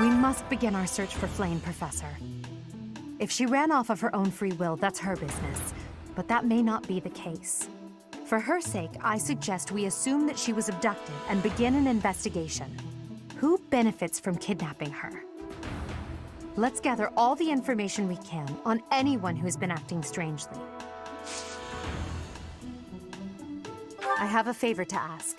We must begin our search for Flayn, Professor. If she ran off of her own free will, that's her business. But that may not be the case. For her sake, I suggest we assume that she was abducted and begin an investigation. Who benefits from kidnapping her? Let's gather all the information we can on anyone who's been acting strangely. I have a favor to ask.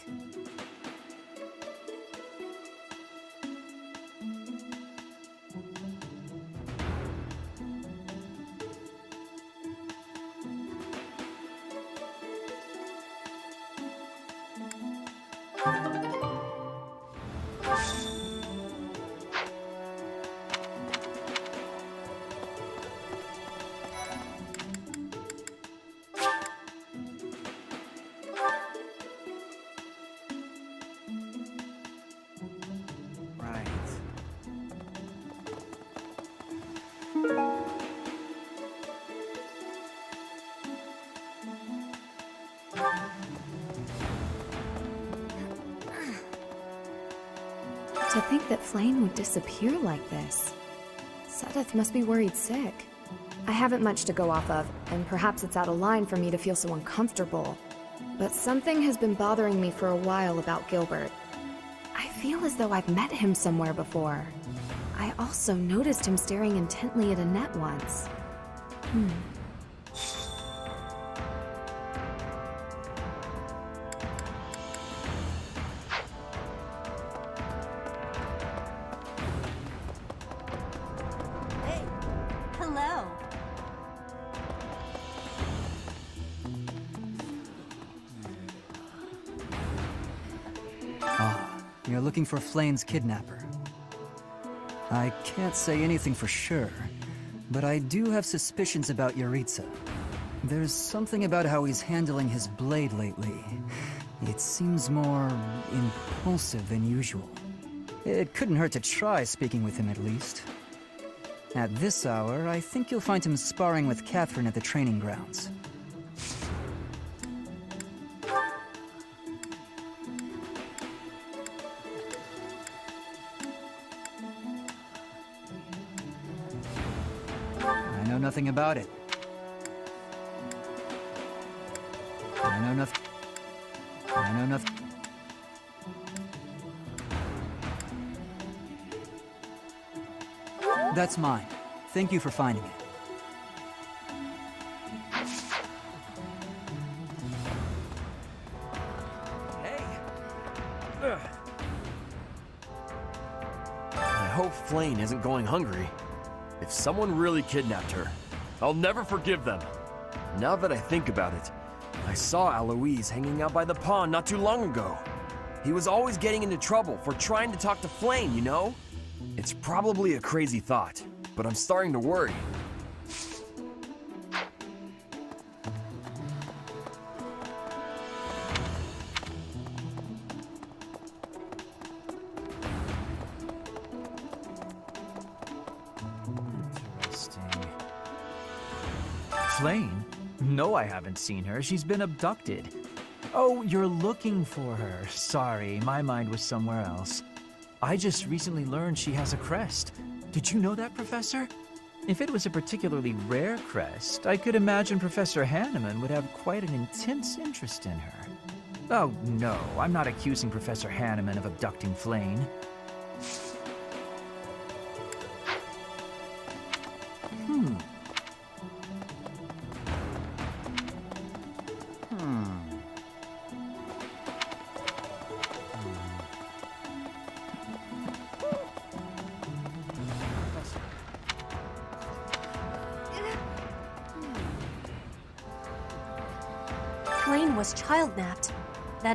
To think that Flayn would disappear like this. Seteth must be worried sick. I haven't much to go off of, and perhaps it's out of line for me to feel so uncomfortable. But something has been bothering me for a while about Gilbert. I feel as though I've met him somewhere before. I also noticed him staring intently at Annette once. Hmm. You're looking for Flayn's kidnapper. I can't say anything for sure, but I do have suspicions about Jeritza. There's something about how he's handling his blade lately. It seems more impulsive than usual. It couldn't hurt to try speaking with him at least. At this hour, I think you'll find him sparring with Catherine at the training grounds. Nothing about it. I know nothing. I know nothing. That's mine. Thank you for finding it. I hope Flayn isn't going hungry. If someone really kidnapped her, I'll never forgive them. Now that I think about it, I saw Alois hanging out by the pond not too long ago. He was always getting into trouble for trying to talk to Flayn, you know? It's probably a crazy thought, but I'm starting to worry. Flayn? No, I haven't seen her. She's been abducted. Oh, you're looking for her. Sorry, my mind was somewhere else. I just recently learned she has a crest. Did you know that, Professor? If it was a particularly rare crest, I could imagine Professor Hanneman would have quite an intense interest in her. Oh, no, I'm not accusing Professor Hanneman of abducting Flayn.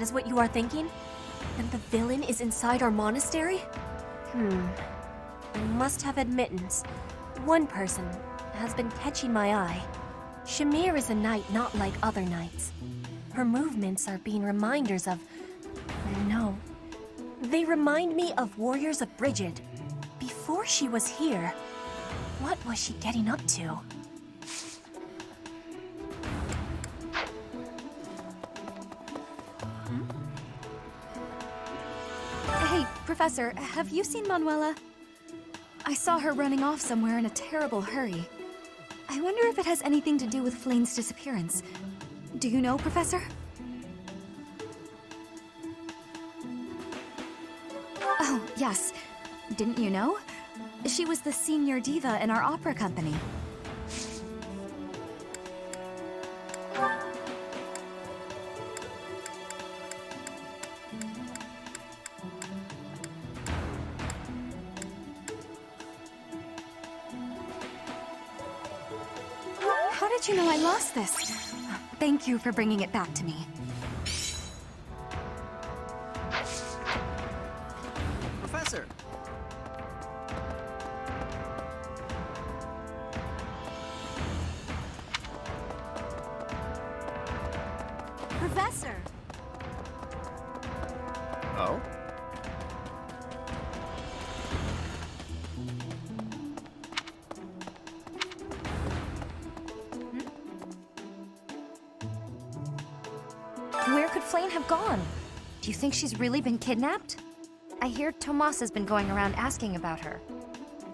Is what you are thinking? And the villain is inside our monastery? Hmm. I must have admittance. One person has been catching my eye. Shamir is a knight not like other knights. Her movements are being reminders of. No. They remind me of warriors of Brigid. Before she was here, what was she getting up to? Professor, have you seen Manuela? I saw her running off somewhere in a terrible hurry. I wonder if it has anything to do with Flayn's disappearance. Do you know, Professor? Oh, yes. Didn't you know? She was the senior diva in our opera company. Thank you for bringing it back to me. Professor! Flayn have gone? Do you think she's really been kidnapped? I hear Tomas has been going around asking about her.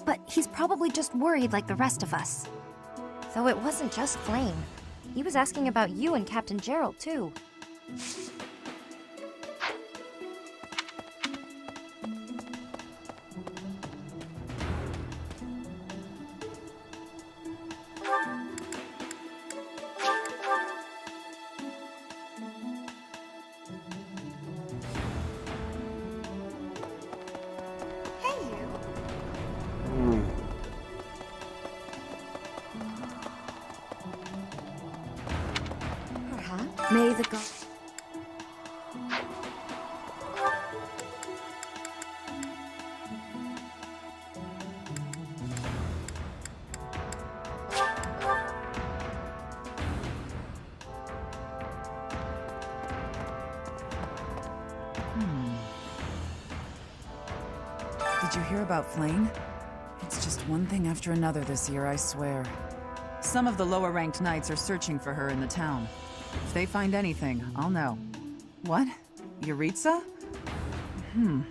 But he's probably just worried like the rest of us. Though it wasn't just Flayn. He was asking about you and Captain Jeralt, too. Perhaps. May the god. Hmm. Did you hear about Flayn? It's just one thing after another this year, I swear. Some of the lower ranked knights are searching for her in the town. If they find anything, I'll know. What? Jeritza? Hmm.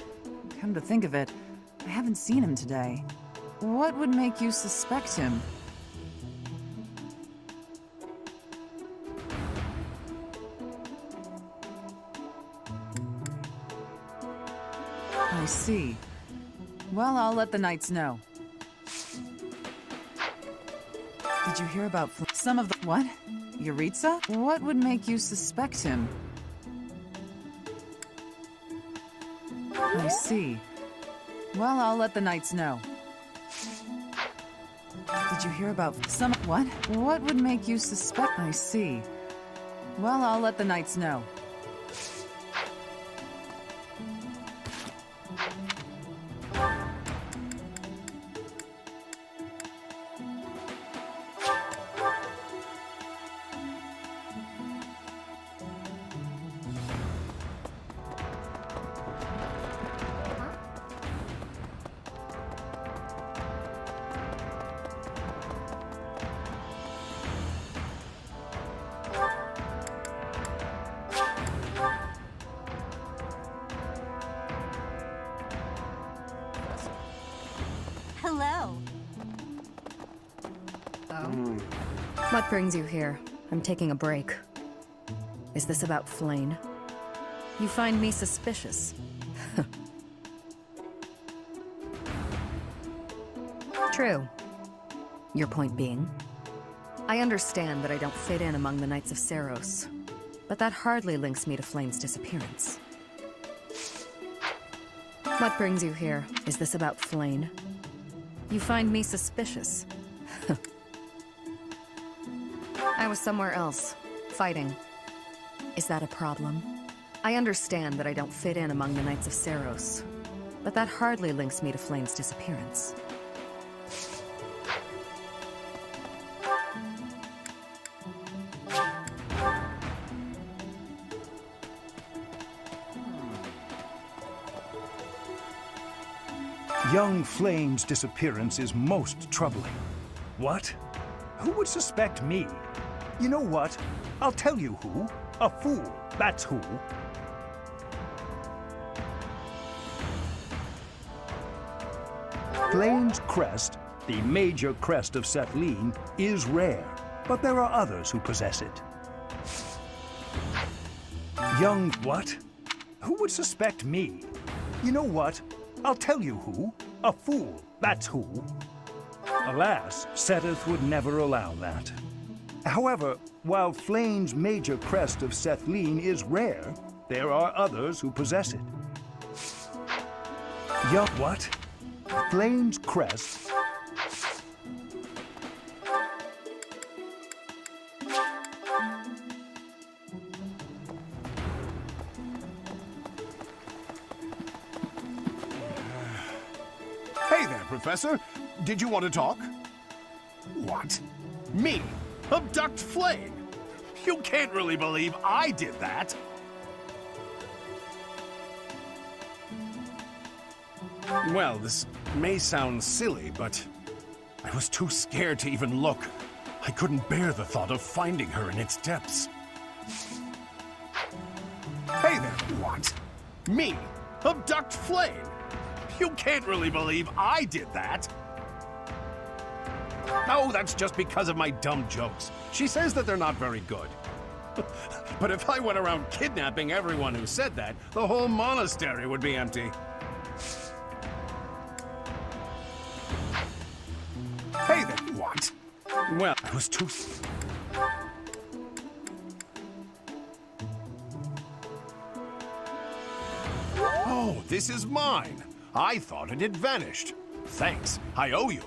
Come to think of it, I haven't seen him today. What would make you suspect him? I see. Well, I'll let the knights know. Did you hear about some of the- what? Jeritza? What would make you suspect him? I see. Well, I'll let the knights know. Did you hear about some- what? What would make you suspect- I see. Well, I'll let the knights know. What brings you here? I'm taking a break. Is this about Flayn? You find me suspicious. True. Your point being? I understand that I don't fit in among the Knights of Seiros, but that hardly links me to Flayn's disappearance. What brings you here? Is this about Flayn? You find me suspicious. Was somewhere else, fighting. Is that a problem? I understand that I don't fit in among the Knights of Seiros, but that hardly links me to Flayn's disappearance. Young Flayn's disappearance is most troubling. What? Who would suspect me? You know what? I'll tell you who. A fool, that's who. Flayn's crest, the major crest of Cethleann, is rare, but there are others who possess it. Young what? Who would suspect me? You know what? I'll tell you who. A fool, that's who. Alas, Seteth would never allow that. However, while Flayn's major crest of Cethleann is rare, there are others who possess it. Young what? Flayn's crest Hey there, Professor. Did you want to talk? What? Me? Abduct Flayn? You can't really believe I did that. Well, this may sound silly, but I was too scared to even look. I couldn't bear the thought of finding her in its depths. Hey there, what? Me? Abduct Flayn? You can't really believe I did that. No, that's just because of my dumb jokes. She says that they're not very good. but if I went around kidnapping everyone who said that, the whole monastery would be empty. Hey there, what? Well, I was too... Oh, this is mine. I thought it had vanished. Thanks, I owe you.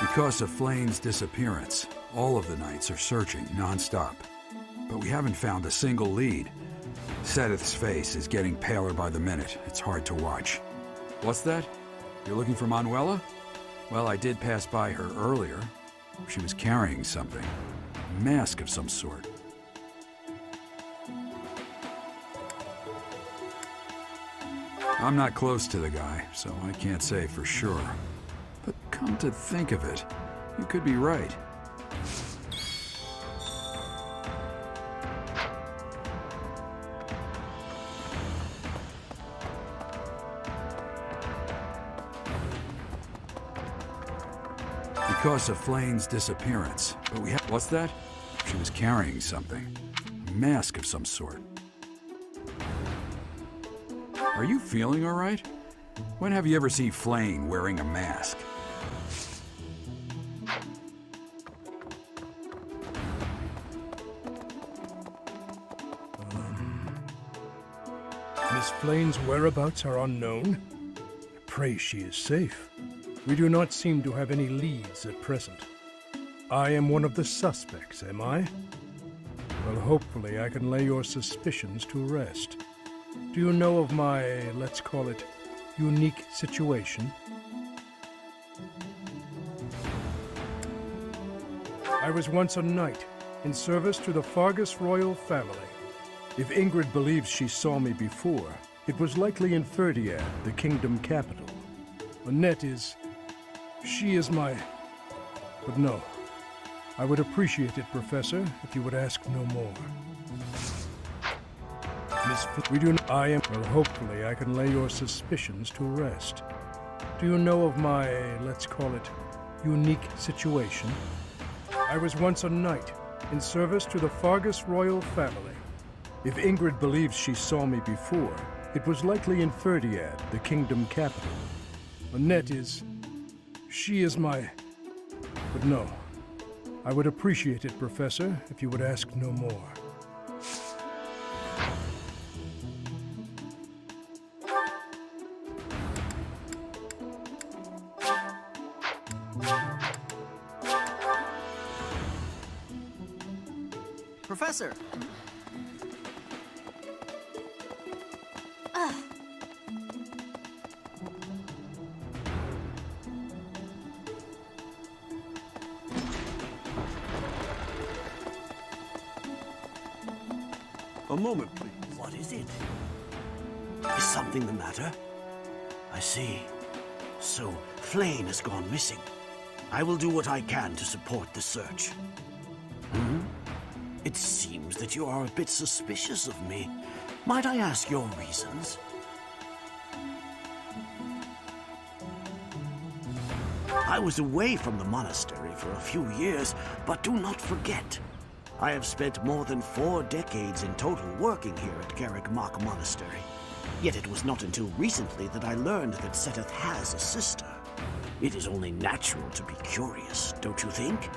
Because of Flayn's disappearance, all of the knights are searching non-stop. But we haven't found a single lead. Seteth's face is getting paler by the minute. It's hard to watch. What's that? You're looking for Manuela? Well, I did pass by her earlier. She was carrying something. A mask of some sort. I'm not close to the guy, so I can't say for sure. Come to think of it, you could be right. Because of Flayn's disappearance. But we have. What's that? She was carrying something. A mask of some sort. Are you feeling all right? When have you ever seen Flayn wearing a mask? Miss Flayn's whereabouts are unknown. Pray she is safe. We do not seem to have any leads at present. I am one of the suspects, am I? Well, hopefully I can lay your suspicions to rest. Do you know of my, let's call it, unique situation? I was once a knight, in service to the Faerghus royal family. If Ingrid believes she saw me before, it was likely in Fhirdiad, the kingdom capital. Annette is... she is my... But no. I would appreciate it, Professor, if you would ask no more. Miss Fl- we do not... I am... Well, hopefully I can lay your suspicions to rest. Do you know of my, let's call it, unique situation? I was once a knight, in service to the Faerghus royal family. If Ingrid believes she saw me before, it was likely in Fhirdiad, the kingdom capital. Annette is... she is my... But no. I would appreciate it, Professor, if you would ask no more. Professor! Is something the matter? I see. So, Flayn has gone missing. I will do what I can to support the search. Hmm? It seems that you are a bit suspicious of me. Might I ask your reasons? I was away from the monastery for a few years, but do not forget, I have spent more than four decades in total working here at Garreg Mach Monastery. Yet it was not until recently that I learned that Seteth has a sister. It is only natural to be curious, don't you think?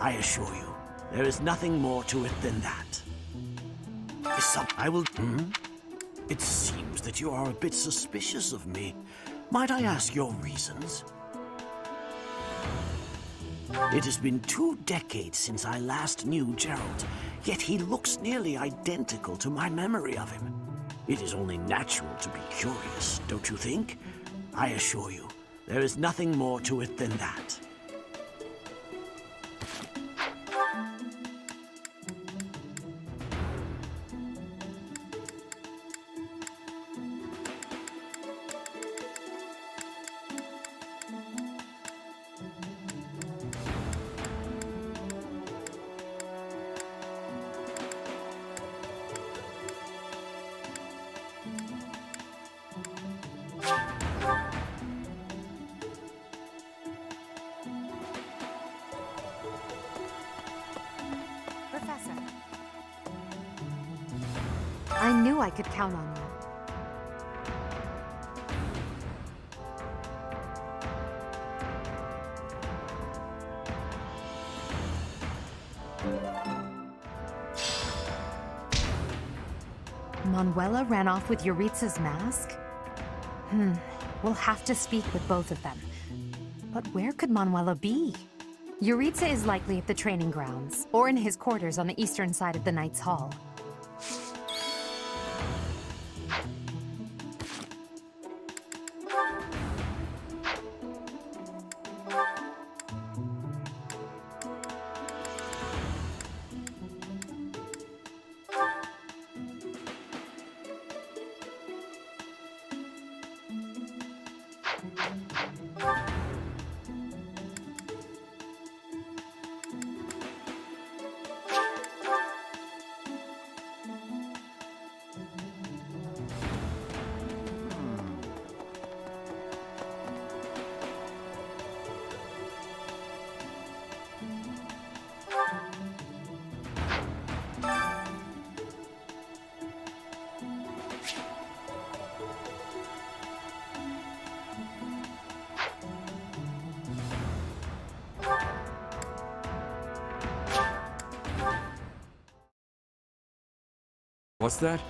I assure you, there is nothing more to it than that. I will... Hmm? It seems that you are a bit suspicious of me. Might I ask your reasons? It has been two decades since I last knew Jeralt, yet he looks nearly identical to my memory of him. It is only natural to be curious, don't you think? I assure you, there is nothing more to it than that. I knew I could count on you. Manuela ran off with Jeritza's mask? Hmm, we'll have to speak with both of them. But where could Manuela be? Jeritza is likely at the training grounds, or in his quarters on the eastern side of the Knight's Hall. What's that?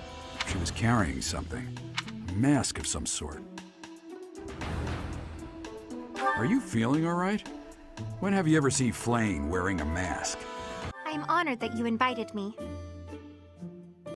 She was carrying something. A mask of some sort. Are you feeling all right? When have you ever seen Flayn wearing a mask? I am honored that you invited me.